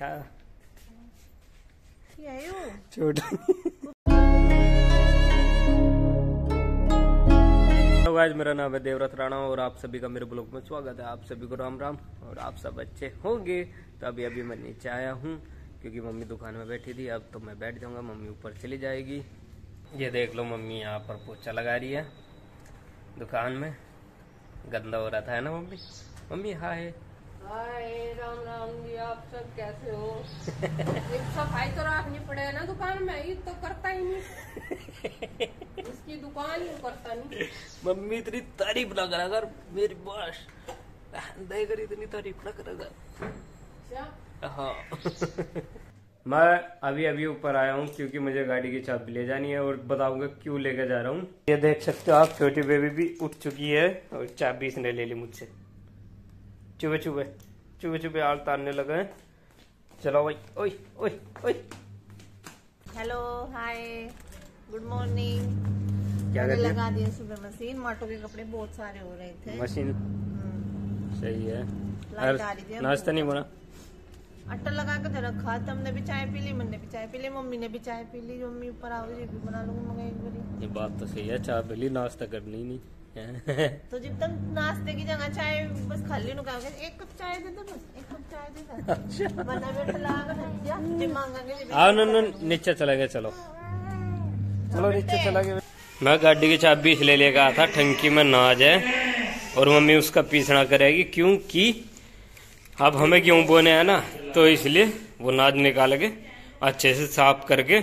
क्या गाइस मेरा नाम है देवरथ राणा और आप सभी का मेरे ब्लॉग में स्वागत है। आप सभी को राम राम और आप सब अच्छे होंगे। तो अभी अभी मैं नीचे आया हूँ क्योंकि मम्मी दुकान में बैठी थी। अब तो मैं बैठ जाऊँगा मम्मी ऊपर चली जाएगी। ये देख लो मम्मी यहाँ पर पोछा लगा रही है दुकान में। गंदा हो रहा था है ना मम्मी? मम्मी हाय हाय राम राम जी आप सब कैसे हो? सफ़ाई तो रखनी पड़े ना दुकान में ये तो करता ही नहीं। इसकी दुकान ही करता नहीं। मम्मी इतनी तारीफ़ ना करा कर मेरी बस देकर इतनी तारीफ़ ना करा कर हाँ। मैं अभी अभी ऊपर आया हूँ क्योंकि मुझे गाड़ी की चाबी ले जानी है और बताऊँगा क्यों लेकर जा रहा हूँ। ये देख सकते हो आप छोटी बेबी भी उठ चुकी है और चाबी इसने ले ली मुझसे। चुबे चुबे चुबे चुबे आग तारने लगे हैं। चलो भाई ओए ओए ओए। हेलो हाय गुड मॉर्निंग क्या कर लगा दिया सुबह मशीन माटो के कपड़े बहुत सारे हो रहे थे। मशीन? हम्म, सही है। थी नाश्ता नहीं बना? आटा लगा के तो रखा तुमने भी चाय पी ली मैंने भी चाय पी ली मम्मी ने भी चाय पी ली मम्मी ऊपर आओ भी बना लूँगी मगर एक बारी। ये बात तो सही है चाय पहली नाश्ता करनी नहीं। तो जब तक नाश्ते की जगह चाय बस खाली नु कहा एक कप चाय दे दो बस एक कप चाय दे दो अच्छा। बना बैठ लगा जा जे मांगेंगे आओ नो नो नीचे चला गया चलो। चलो नीचे चला गया। मैं गाड़ी की चाबी इसलिए लेकर आया था टंकी में नाज है और मम्मी उसका पीछना करेगी क्योंकि अब हमें क्यों बोने है ना तो इसलिए वो नाज निकाल के अच्छे से साफ़ करके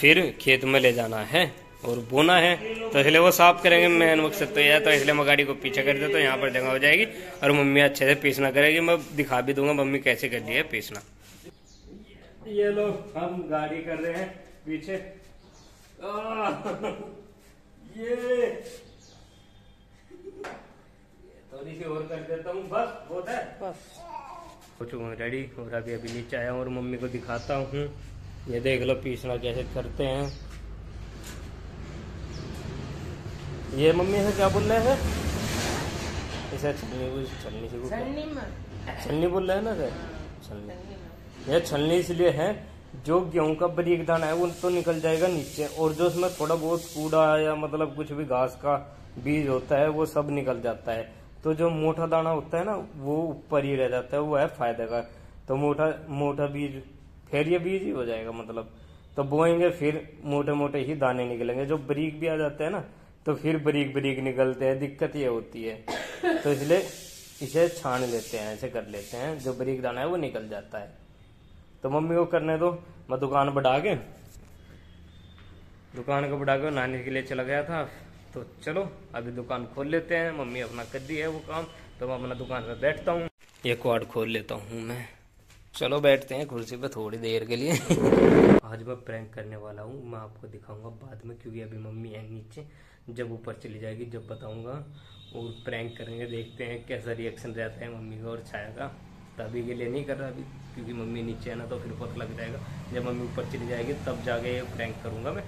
फिर खेत में ले जाना है। और बोना है तो इसलिए वो साफ़ करेंगे। मेन मकसद तो यह है तो इसलिए मैं गाड़ी को पीछे कर देता तो यहाँ पर जगह हो जाएगी। और मम्मी अच्छे से पीसना करेगी मैं दिखा भी दूँगा मम्मी कैसे कर दी है पीसना ये लोग हम गाड़ी कर रहे हैं पीछे। आह, ये। थोड़ी सी और कर देता हूँ बस बहुत है। बस। हो चुका हूँ रेडी और अभी अभी नीचे आया हूँ और मम्मी को दिखाता हूँ। ये देख लो पीसना कैसे करते हैं। ये मम्मी से क्या बोल रहे हैं? इसे छलनी बोल- छलनी से छलनी बोल रहे हैं ना सर छलनी। यह छलनी इसलिए है जो गेहूँ का बरीक दाना है वो तो निकल जाएगा नीचे और जो उसमें थोड़ा बहुत कूड़ा या मतलब कुछ भी घास का बीज होता है वो सब निकल जाता है। तो जो मोटा दाना होता है ना वो ऊपर ही रह जाता है वो है फ़ायदे का। तो मोटा मोटा बीज फिर ये बीज ही हो जाएगा मतलब। तो बोएँगे फिर मोटे मोटे ही दाने निकलेंगे। जो बरीक भी आ जाते हैं ना तो फिर बारीक बारीक निकलते हैं, दिक्कत ये होती है। तो इसलिए इसे छान लेते हैं, ऐसे कर लेते हैं। जो बारीक दाना है वो निकल जाता है। तो मम्मी को करने दो। मैं दुकान बढ़ा के, दुकान को बढ़ा के नानी के लिए चला गया था। तो चलो, अभी दुकान खोल लेते हैं। मम्मी अपना कर दी है वो काम। तो मैं अपना दुकान पर बैठता हूँ। ये क्वाड खोल लेता हूँ मैं। चलो बैठते हैं कुर्सी पे थोड़ी देर के लिए। आज मैं प्रैंक करने वाला हूँ। मैं आपको दिखाऊँगा बाद में, क्योंकि अभी मम्मी है नीचे। जब ऊपर चली जाएगी, जब बताऊँगा। और प्रैंक करेंगे, देखते हैं कैसा रिएक्शन रहता है मम्मी का और छाया का। तभी के लिए नहीं कर रहा अभी, क्योंकि मम्मी नीचे है ना तो फिर पता लग जाएगा। जब मम्मी ऊपर चली जाएगी, तब जाके ये प्रैंक करूँगा मैं।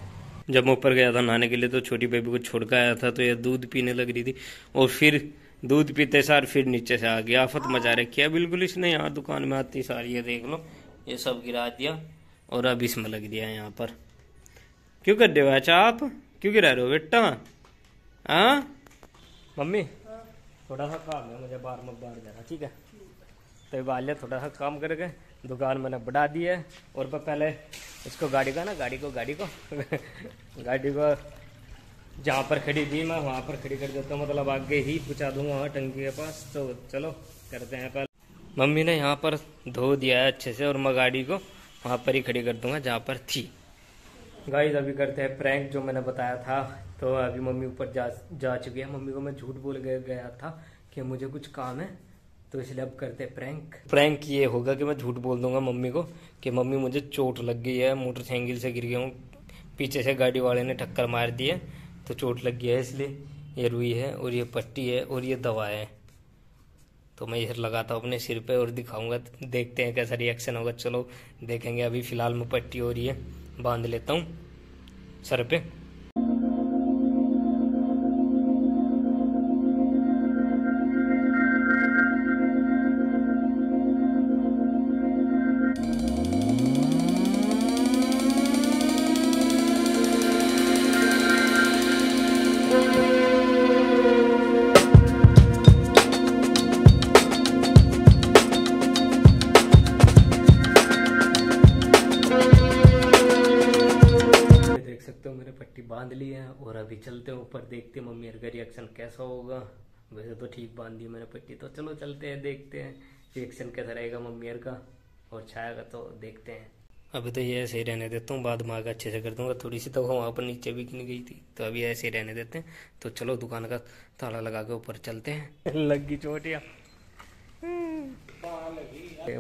जब मैं ऊपर गया था नहाने के लिए तो छोटी बेबी को छोड़ कर आया था तो ये दूध पीने लग रही थी। और फिर दूध पीते सार फिर नीचे से आ गया। आफत मज़ा रखी है। बिल्कुल इसने यहाँ दुकान में आती सारी, ये देख लो। ये सब गिरा दिया। और अब इसमें लग दिया यहाँ पर। क्यों कर अच्छा आप? क्यों गिरा रहे हो बेटा? हाँ? मम्मी? थोड़ा सा काम है, मुझे बार में बाहर जाना, ठीक है? तो वाले थोड़ा सा काम करके दुकान मैंने बढ़ा दी है, और मैं पहले इसको गाड़ी का ना, गाड़ी को गाड़ी को गाड़ी को जहाँ पर खड़ी थी मैं, वहाँ पर खड़ी कर देता हूँ मतलब आगे ही पूछा दूँगा वहाँ टंकी के पास तो चलो, करते हैं पहले मम्मी ने यहाँ पर धो दिया है अच्छे से, और मैं गाड़ी को वहाँ पर ही खड़ी कर दूँगा, जहाँ पर थी। गाइस अभी करते हैं प्रैंक जो मैंने बताया था। तो अभी मम्मी ऊपर जा जा चुकी है। मम्मी को मैं झूठ बोल गया, था कि मुझे कुछ काम है तो इसलिए अब करते हैं प्रैंक प्रैंक ये होगा कि मैं झूठ बोल दूँगा मम्मी को कि मम्मी मुझे चोट लग गई है मोटरसाइकिल से गिर गया हूँ पीछे से गाड़ी वाले ने टक्कर मार दी है तो चोट लग गया है इसलिए ये रुई है और ये पट्टी है और ये दवा है। तो मैं इधर लगाता हूँ अपने सिर पे और दिखाऊँगा देखते हैं कैसा रिएक्शन होगा। चलो देखेंगे अभी फ़िलहाल में पट्टी हो रही है। बाँध लेता हूँ सर पे। देखते हैं मम्मी का रिएक्शन कैसा होगा? वैसे तो ठीक बाँध दी मैंने पट्टी तो चलो चलते हैं देखते हैं रिएक्शन कैसा रहेगा मम्मी का और छाया का तो देखते हैं। अभी तो ये ऐसे ही रहने देता हूँ बाद में आगे अच्छे से कर दूँगा थोड़ी सी तो वहाँ पर नीचे भी नहीं गई थी तो अभी ऐसे ही रहने देते हैं। तो चलो दुकान का ताला लगा के ऊपर चलते हैं। लग गई चोटिया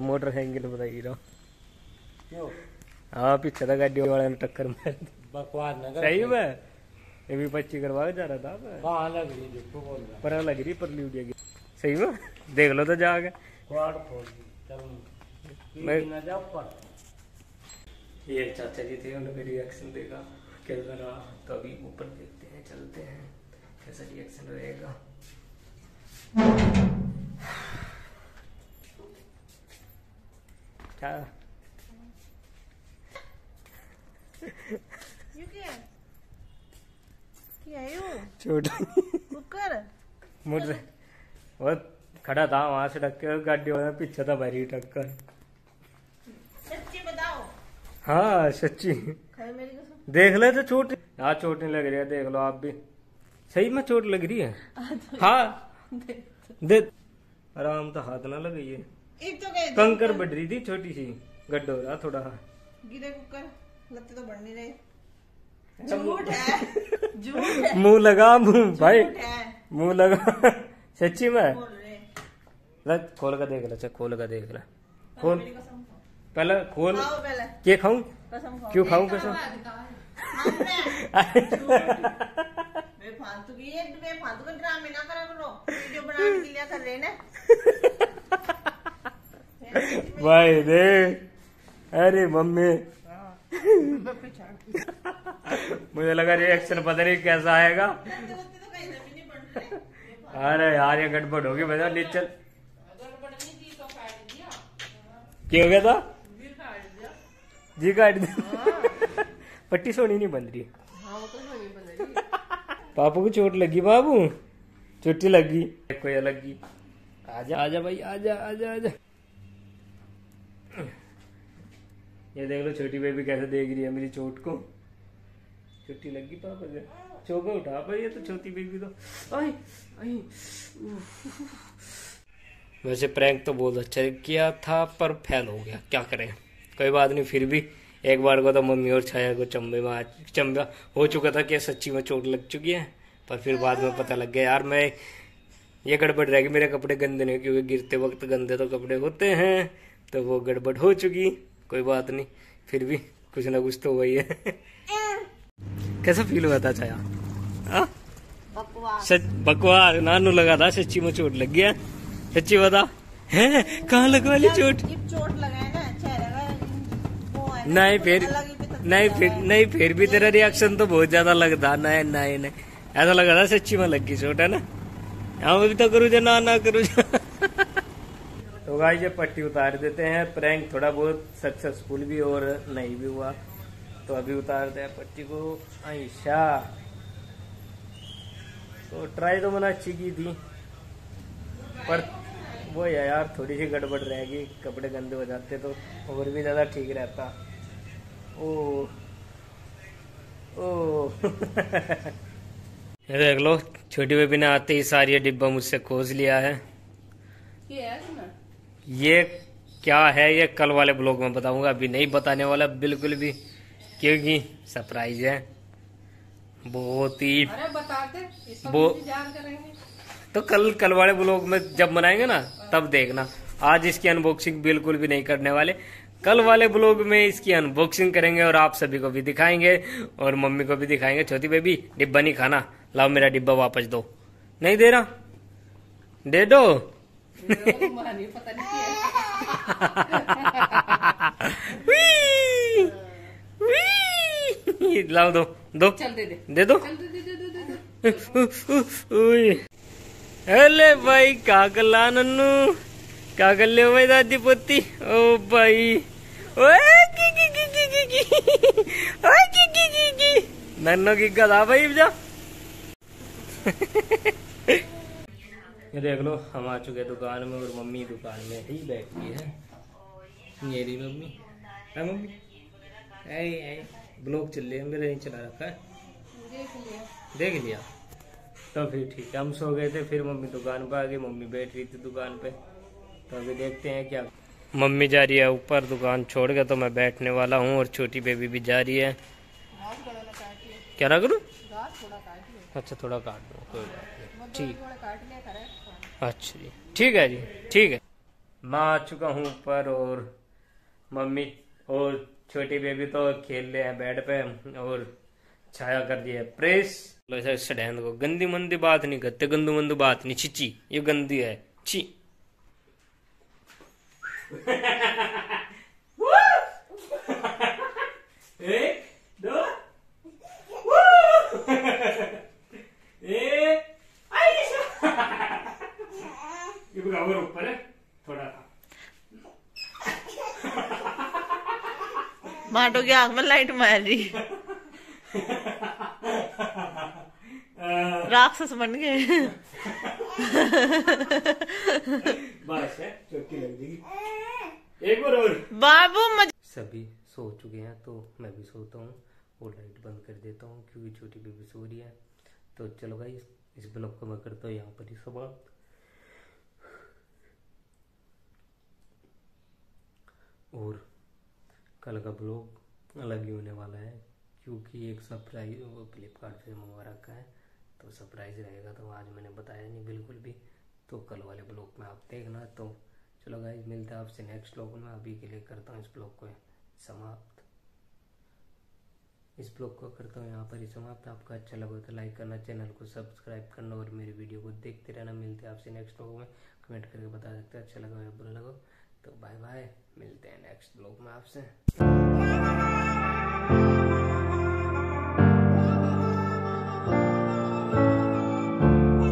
मोटर साइकिल बताइए रहा। हाँ पीछे था गाड़ी वाले ने टक्कर मार दी। बकवास न कर। सही में? ये भी पच्ची करवा के जा रहा था मैं। कहाँ लग रही देखो बोल रहा पर लग रही पर लीडिया की सही में देख लो तो जाके क्वाड खोल दी चल मैं- न जा ऊपर ये चाचा जी थे उन्होंने रिएक्शन देखा कैसा रहा तो अभी ऊपर देखते हैं चलते हैं कैसा रिएक्शन रहेगा क्या You क्या यू कुकर। वो खड़ा था वहाँ से टक्कर गाड़ी वाला पीछे था भारी टक्कर। सच्ची बताओ। हाँ सच्ची। देख ले तो चोट। हाँ चोट नहीं लग रही है देख लो आप भी। सही में चोट लग रही है? हाँ दे आराम तो हाथ ना लगी है एक तो कंकर बढ़ रही थी छोटी सी। गड्ढा हो रहा थोड़ा। गिरे कुकर लगते तो बढ़ नहीं रहे। झूठ है। झूठ है। मुँह लगा मुँह भाई। मुँह लगा। सच्ची में? खोल का देख ले खोल कर देख ले। खोल। पहले खोल। के खाऊं? क्यों खाऊं कसम? बेफालतू की ये बेफालतू का ड्रामे ना करा करो। वीडियो बनाने के लिए कर रहे ना? भाई दे अरे मम्मी। मुझे लगा रिएक्शन पता नहीं कैसा आएगा। अरे यार, ये गड़बड़ होगी, बता, नीचे। क्या हो गया था? भी काट दिया जी पट्टी सोनी नहीं बन रही। पापू को चोट लगी, बाबू? चोटी लगी। कोई लगी आजा आजा भाई, आजा आजा आजा। ये देख लो, छोटी बेबी कैसे देख रही है मेरी चोट को। चोटी लगी पापा के चौका उठा पर ये तो छोटी बेबी तो। आई आई वैसे प्रैंक तो बहुत अच्छा किया था, पर फेल हो गया, क्या करें? कोई बात नहीं, फिर भी एक बार को तो मम्मी और छाया को चंबे में चंबा हो चुका था कि सच्ची में चोट लग चुकी है, पर फिर बाद में पता लग गया, यार मैं ये गड़बड़ रह गई, मेरे कपड़े गंदे नहीं, क्योंकि गिरते वक्त गंदे तो कपड़े होते हैं तो वो गड़बड़ हो चुकी, कोई बात नहीं, फिर भी कुछ ना कुछ तो वही है। कैसा फील हुआ था छाया हाँ? बकवास। सच बकवास नानू लगा था सच्ची में चोट लग गया। सच्ची बता। है? कहाँ लगवा ली चोट? चोट है नहीं फिर ही पे तकलीफ़ नहीं फिर नहीं फिर भी तेरा रिएक्शन तो बहुत ज़्यादा लगता। नहीं नहीं नहीं। ऐसा लगा था सच्ची में लग गई चोट है ना? हाँ मैं भी तो करूँ जा ना ना करूँ जा। तो भाई ये पट्टी उतार देते हैं। प्रैंक थोड़ा बहुत सक्सेसफुल भी और नहीं भी हुआ। तो अभी उतारते हैं पट्टी को। ऐसा तो ट्राई तो मैंने अच्छी की थी। पर वो है यार थोड़ी सी गड़बड़ रहेगी कपड़े गंदे हो जाते तो और भी ज़्यादा ठीक रहता। ओ। ओ। ये देख लो छोटी बेबी ने आते ही सारी डिब्बा मुझसे खोज लिया है। ये ये क्या है ये कल वाले ब्लॉग में बताऊँगा अभी नहीं बताने वाला बिल्कुल भी। क्योंकि सरप्राइज़ है। बहुत ही वो- तो कल कल वाले ब्लॉग में जब बनाएँगे ना तब देखना। आज इसकी अनबॉक्सिंग बिल्कुल भी नहीं करने वाले। कल वाले ब्लॉग में इसकी अनबॉक्सिंग करेंगे और आप सभी को भी दिखाएँगे और मम्मी को भी दिखाएँगे। छोटी बेबी डिब्बा नहीं खाना। लाओ मेरा डिब्बा वापस दो। नहीं दे रहा? दे दो। पता नहीं वी! लाओ दो दो। चल दे दे। दे। अरे भाई का कर ला नन्नू। का कर ले भाई दादी पोती। ओ भाई। ओए की की की की की की। ओए की की की की। नन्नो की गदा भाई जा। ये देख लो हम आ चुके दुकान में और मम्मी दुकान में ही बैठी है। ये रही मम्मी। है मम्मी? ऐ ऐ ब्लॉग चल रही है मेरे नहीं चला रखा है। देख लिया। देख लिया? तो फिर ठीक है हम सो गए थे फिर मम्मी दुकान पे आ गई मम्मी बैठ रही थी दुकान पे। तो अभी देखते हैं क्या। मम्मी जा रही है ऊपर दुकान छोड़ के तो मैं बैठने वाला हूँ और छोटी बेबी भी जा रही है। क्या ना करूँ? अच्छा थोड़ा काट दो कोई बात नहीं। ठीक। अच्छा जी। ठीक है जी ठीक है। मैं आ चुका हूँ ऊपर और मम्मी और छोटी बेबी तो खेल ले है बेड पे और छाया कर दिया प्रेस। को गंदी मंदी बात नहीं करते, गंदू मंदू बात नहीं। छिची ये गंदी है। छी एक दो एक ये बराबर ऊपर है थोड़ा माटो की आँख में लाइट मार रही राक्षस बन गए। है बाबू मज सभी सो चुके हैं तो मैं भी सोता हूँ और लाइट बंद कर देता हूँ क्योंकि छोटी बेबी सो रही है। तो चलो भाई इस ब्लॉग को मैं करता हूँ यहाँ पर ही समाप्त। और कल का ब्लॉग अलग ही होने वाला है, क्योंकि एक सरप्राइज़ वो फ्लिपकार्ट से मंगवा रखा है तो सरप्राइज़ रहेगा तो आज मैंने बताया नहीं बिल्कुल भी। तो कल वाले ब्लॉग में आप देखना तो चलो गाइज़ मिलते हैं आपसे नेक्स्ट ब्लॉग में, अभी के लिए करता हूँ इस ब्लॉग को समाप्त। इस ब्लॉग को करता हूँ यहाँ पर ही समाप्त। आपका अच्छा लगा तो लाइक करना चैनल को सब्सक्राइब करना और मेरी वीडियो को देखते रहना। मिलते हैं आपसे नेक्स्ट ब्लॉग में। कमेंट करके बता सकते हैं अच्छा लगा या बुरा लगा। तो बाय बाय मिलते हैं नेक्स्ट ब्लॉग में आपसे।